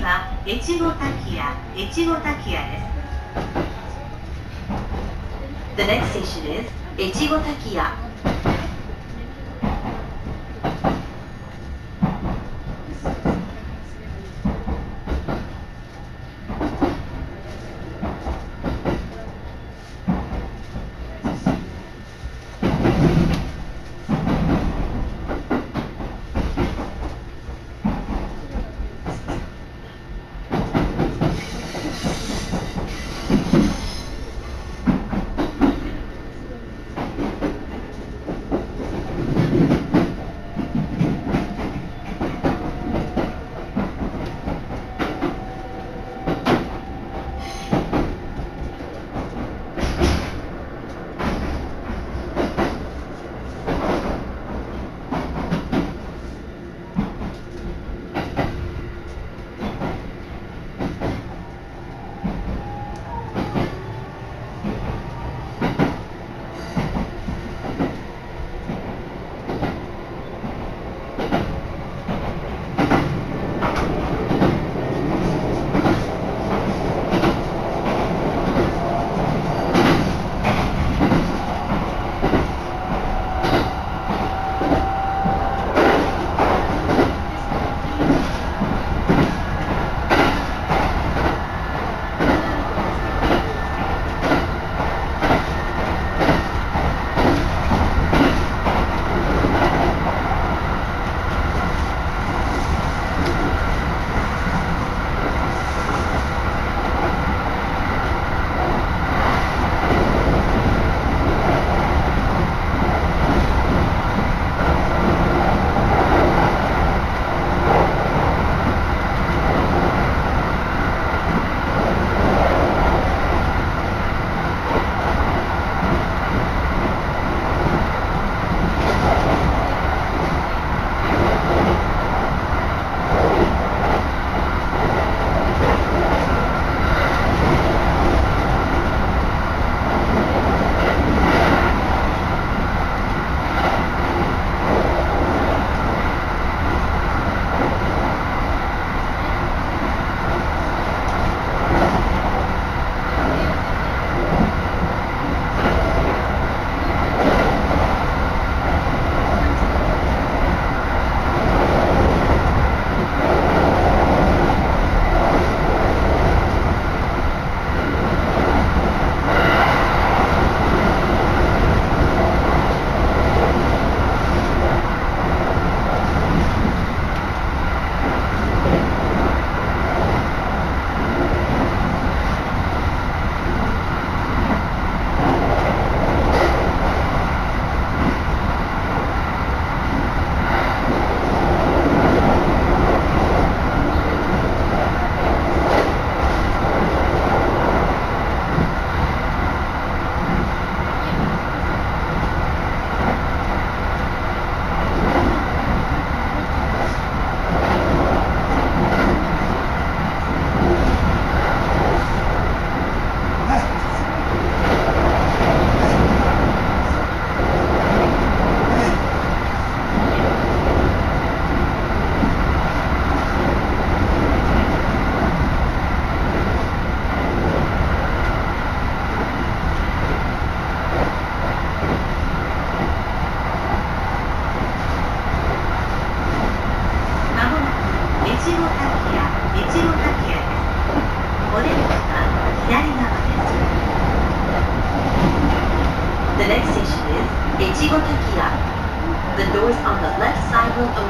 次は越後滝屋越後滝屋です。The next station is 越後滝屋 April